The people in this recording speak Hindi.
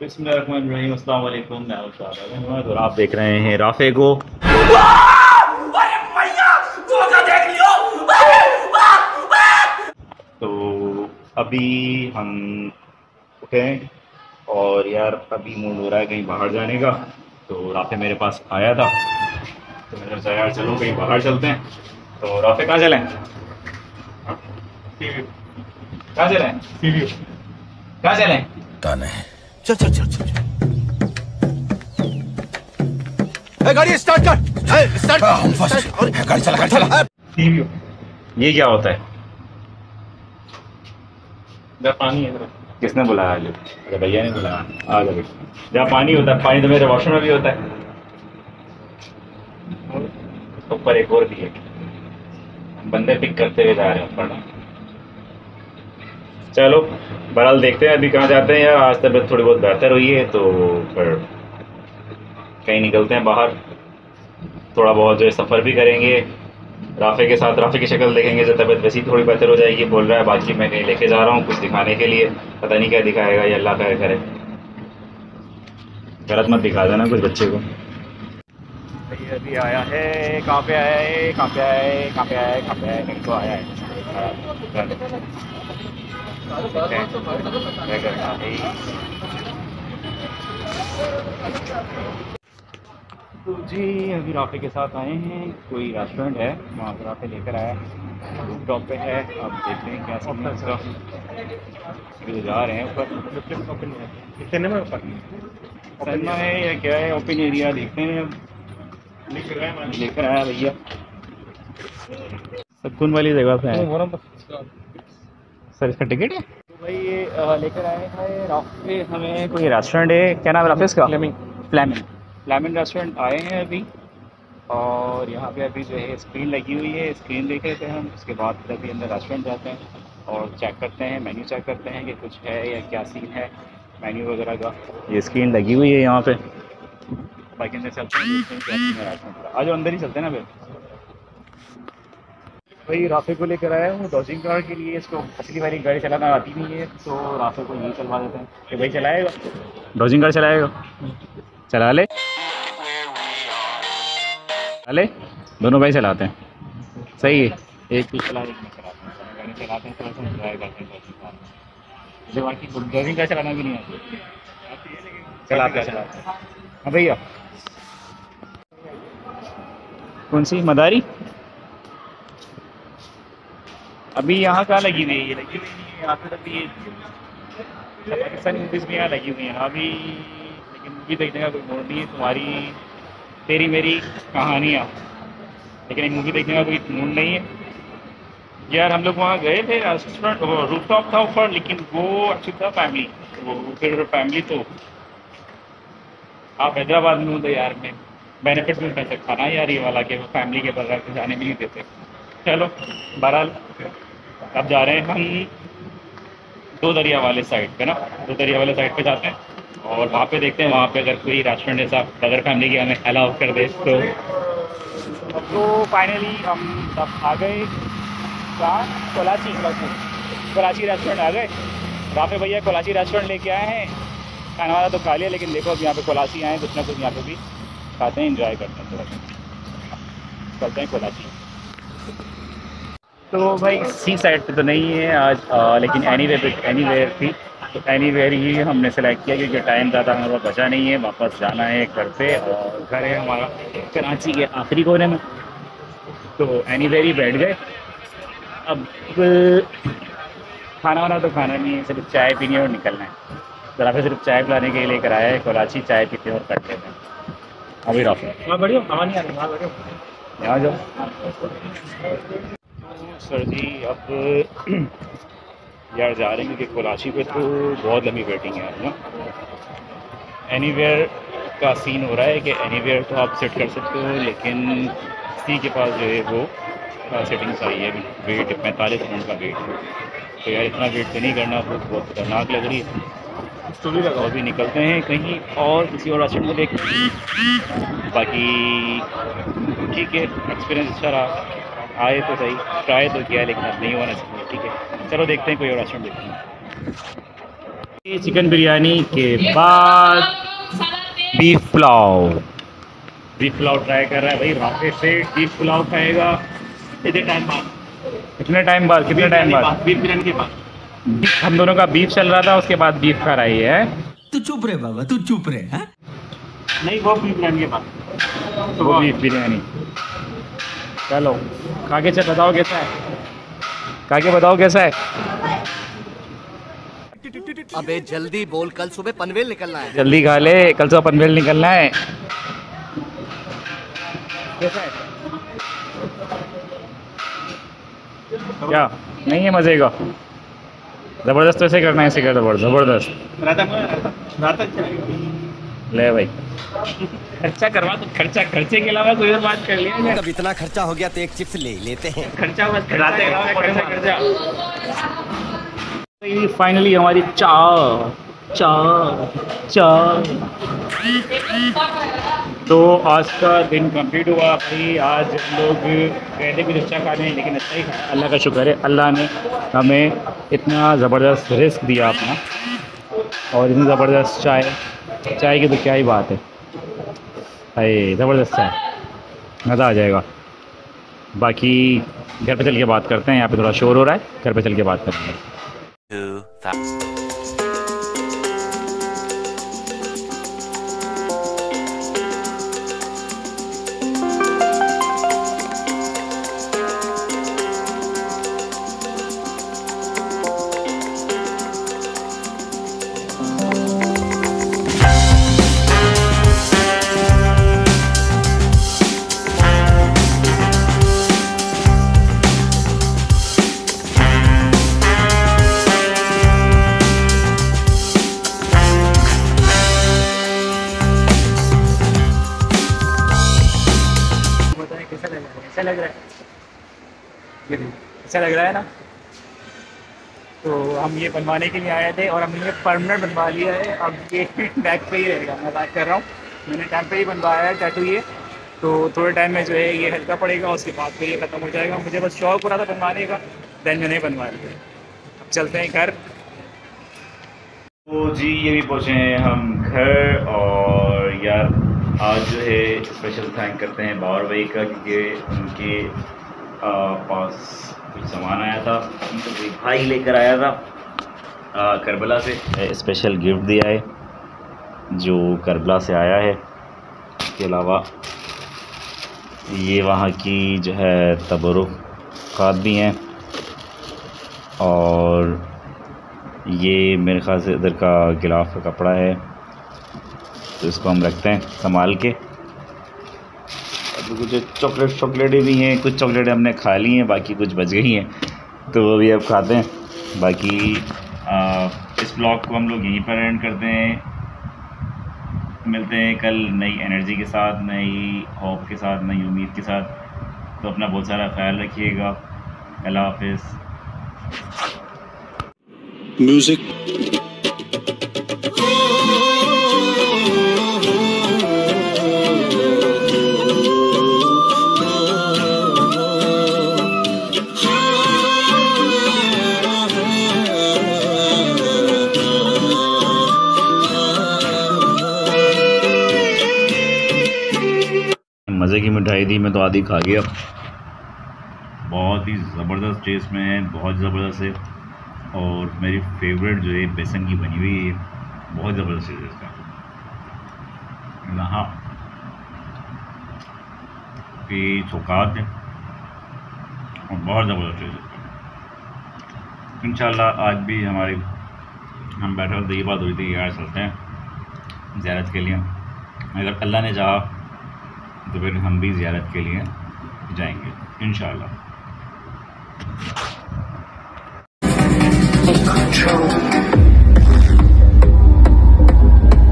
बिस्मिल्लाहिर्रहमानिर्रहीम। मैं आप देख रहे हैं राफे को। तो अभी हम उठे और यार अभी मूड हो रहा है कहीं बाहर जाने का तो राफे मेरे पास आया था। तो मैंने सोचा यार चलो कहीं बाहर चलते हैं। तो राफे कहाँ चलें? कहाँ चलें? कहाँ चलें? चल चल चल चल गाड़ी स्टार्ट कर। ए, स्टार्ट हम फ़र्स्ट और गाड़ी चला गाड़ी चला। ये क्या होता है? जब पानी है किसने बुलाया आज? अरे भैया ने बुलाया। आ जाओ जहाँ पानी होता है। पानी तो मेरे वॉशरूम में भी होता है। ऊपर एक और भी है। बंदे पिक करते हुए जा रहे हैं। ऊपर ना चलो, बहरहाल देखते हैं अभी कहाँ जाते हैं यार आज तबीयत थोड़ी बहुत बेहतर हुई है तो फिर कहीं निकलते हैं बाहर। थोड़ा बहुत जो है सफ़र भी करेंगे। राफे के साथ, राफे की शक्ल देखेंगे जो तबीयत वैसी थोड़ी बेहतर हो जाएगी, बोल रहा है बाकी मैं कहीं लेके जा रहा हूँ, कुछ दिखाने के लिए। पता नहीं क्या दिखाएगा, ये अल्लाह खैर करे। गलत मत दिखा देना कुछ बच्चे को। अभी आया है, कहाँ पे आया है, कहाँ पे आया है, कहाँ पे आया है, कहाँ पे आया है, कहीं आया है? तो जी अभी राफे के साथ आए हैं। कोई रेस्टोरेंट है वहाँ पर राफे लेकर आया रूफ टॉप पे है अब देखते हैं क्या सीन है इसका जा रहे हैं ऊपर। कितने में ऊपर? करना है या क्या है? ओपन एरिया देखते हैं अब। लेकर आया भैया। सुकून वाली जगह पे है। सर इसका टिकट है? तो भाई ये लेकर आए हैं राफे हमें कोई रेस्टोरेंट है? क्या नाम है राफे इसका फ्लेमिंग। फ्लैमिंग फ्लैमिंग रेस्टोरेंट आए हैं अभी। और यहाँ पे अभी जो है स्क्रीन लगी हुई है। स्क्रीन देख रहे थे हम। उसके बाद फिर अभी अंदर रेस्टोरेंट जाते हैं और चेक करते हैं। मेन्यू चेक करते हैं कि कुछ है या क्या सीन है। मेन्यू वगैरह का। ये स्क्रीन लगी हुई है यहाँ पे। बाकी अंदर चलते हैं का। आज अंदर ही चलते हैं ना फिर। भाई राफे को लेकर आया हूँ डॉजिंग कार के लिए इसको। असली वाली गाड़ी चलाना आती नहीं है तो राफे को यही चलवा देते हैं। कि भाई चलाएगा? डॉजिंग कार चलाएगा? चला ले। चला दोनों भाई चलाते हैं। सही है। एक भी चला एक नहीं चलाते हैं गाड़ी चलाते हैं थोड़ा सा इंजॉय करते हैं डॉजिंग कार मुझे बाकी डॉजिंग कार चलाना भी नहीं आता। चलाते चलाते हाँ भैया। कौन सी? मदारी? अभी यहाँ कहाँ लगी हुई है ये? लगी हुई है यहाँ पे अभी ये पाकिस्तानी मूवीज़ भी यहाँ लगी हुई हैं। अभी लेकिन मूवी देखने का कोई मूड नहीं है। तुम्हारी, तेरी मेरी कहानियाँ। लेकिन एक मूवी देखने का कोई मूड नहीं है। यार, हम लोग वहाँ गए थे रेस्टोरेंट रूफ टॉप था ऊपर, लेकिन वो अच्छी था फैमिली वो फिर फैमिली तो। आप हैदराबाद में हो तो यार, मैं बेनिफिट भी कर सकता ना यार ये वाला कि वो फैमिली के बगैर तो जाने भी नहीं देते। चलो, बहरहाल। अब जा रहे हैं हम दो दरिया वाले साइड पे ना, दो दरिया वाले साइड पे जाते हैं और वहाँ पे देखते हैं, वहाँ पे अगर कोई रेस्टोरेंट ऐसा अगर फैमिली की हमें अलाउ कर दे तो तो फाइनली हम सब आ गए कहाँ कोलाची कोलाची रेस्टोरेंट आ गए। राफे भैया कोलाची रेस्टोरेंट लेके आए हैं। खाना वाला तो खा लिया, लेकिन देखो अब यहाँ पे कोलाची आए कुछ ना कुछ यहाँ पे भी खाते हैं इंजॉय करते हैं थोड़ा चलते हैं कोलाची। तो भाई सी साइड पे तो नहीं है आज आ, लेकिन एनी वे एनी वेयर थी। तो एनी वेयर ही हमने सेलेक्ट किया क्योंकि टाइम ज़्यादा हमारे पास बचा नहीं है वापस जाना है घर पे और घर है हमारा कराची के आखिरी कोने में। तो एनी वेयर ही बैठ गए। अब खाना वाना तो खाना नहीं है सिर्फ़ चाय पीनी है और निकलना है। ज़रा फिर सिर्फ़ चाय पिलाने के लिए लेकर आया है कराची चाय पीते हैं और कट लेते हैं। अभी राफे हाँ बढ़िया हवा नहीं आ रही हाँ बढ़िया। यहाँ जाओ। सर जी अब यार जा रहे हैं क्योंकि कोलाची पे तो बहुत लंबी वेटिंग है ना? एनीवेयर का सीन हो रहा है कि एनीवेयर तो आप सेट कर सकते हो लेकिन सी के पास जो है वो सेटिंग्स आई है। वेट पैंतालीस मिनट का वेट है। तो यार इतना वेट तो नहीं करना बहुत बहुत खतरनाक लग रही है। लगा और भी निकलते हैं कहीं और किसी और रेस्टोरेंट में देख। बाकी ठीक है एक्सपीरियंस अच्छा रहा। आए तो सही ट्राई तो किया लेकिन अब नहीं होना चाहिए ठीक है। चलो देखते हैं कोई और रेस्टोरेंट देखते हैं। चिकन बिरयानी के बाद beef pulao beef pulao try कर रहा है भाई राकेश से बीफ पुलाव खाएगा। इतने टाइम बाद? कितने टाइम बाद? कितने टाइम बाद? बीफ बिरयानी के बाद। हम दोनों का बीफ चल रहा था उसके बाद बीफ खा रही है। तू चुप रहे बाबा तू चुप रहे हैं? नहीं वो बीफ बिरयानी के बाद। तो वो बीफ बिरयानी। चलो खा के चल बताओ कैसा है? खा के बताओ कैसा है? अबे जल्दी बोल कल सुबह पनवेल निकलना है। जल्दी खा ले कल सुबह पनवेल निकलना है। कैसा है? क्या? नहीं है मज़े का। ज़बरदस्त वैसे करना है ऐसे कर ज़बरदस्त। ले भाई। खर्चा करवा तो खर्चा खर्चे के अलावा कोई और बात कर लिया जाए अब इतना खर्चा हो गया तो एक चिप्स ले लेते हैं। खर्चा बस खर्चा फाइनली हमारी चाय चाय चाय तो आज का दिन कंप्लीट हुआ भाई। आज हम लोग गए थे कुछ अच्छा खाने लेकिन अच्छा ही खाया अल्लाह का शुक्र है अल्लाह ने हमें इतना ज़बरदस्त रिस्क दिया अपना। और इतनी ज़बरदस्त चाय चाय की तो क्या ही बात है। अरे ज़बरदस्त चाय। मज़ा आ जाएगा। बाकी घर पे चल के बात करते हैं। यहाँ पे थोड़ा शोर हो रहा है। घर पे चल के बात करते हैं। लग रहा है। लग अच्छा लग रहा है ना? तो हम ये बनवाने के लिए आए थे और हमने ये परमानेंट बनवा लिया है। अब ये बैक पे ही रहेगा। मैं बात कर रहा हूँ। मैंने टाइम पे ही बनवाया है टैटू ये। तो थोड़े टाइम में जो है ये हल्का पड़ेगा, उसके बाद फिर ये ख़त्म हो जाएगा। मुझे बस शौक हो रहा था बनवाने का देन मैंने बनवाया अब चलते हैं घर। तो जी, ये भी पहुँचे हैं हम घर और यार आज जो है स्पेशल थैंक करते हैं बावर भाई का क्योंकि उनके पास कुछ सामान आया था। उनको कोई भाई लेकर आया था आ, करबला से। स्पेशल गिफ्ट दिया है जो करबला से आया है। इसके अलावा ये वहाँ की जो है तबरुक़ात भी हैं। और ये मेरे ख्याल से इधर का गिलाफ का कपड़ा है। तो इसको हम रखते हैं संभाल के। अभी कुछ चॉकलेट चॉकलेटें भी हैं कुछ चॉकलेटें हमने खा ली हैं बाकी कुछ बच गई हैं। तो वो भी अब खाते हैं। बाकी आ, इस ब्लॉग को हम लोग यहीं पर एंड करते हैं। मिलते हैं कल नई एनर्जी के साथ नई होप के साथ नई उम्मीद के साथ। तो अपना बहुत सारा ख्याल रखिएगा। अल्लाह हाफिज़। Music. की मिठाई थी मैं तो आधी खा गया। बहुत ही ज़बरदस्त टेस्ट में है, बहुत ज़बरदस्त है। और मेरी फेवरेट जो है, बेसन की बनी हुई है बहुत ज़बरदस्त है इसका। हाँ की सौकात है, और बहुत ज़बरदस्त चीज़ है इंशाल्लाह आज भी हमारी, हम बैठे हुए ये बात हुई थी यार चलते हैं ज़्यारत के लिए। अगर अल्लाह ने चाहा तो फिर हम भी ज़्यारत के लिए जाएँगे इन control.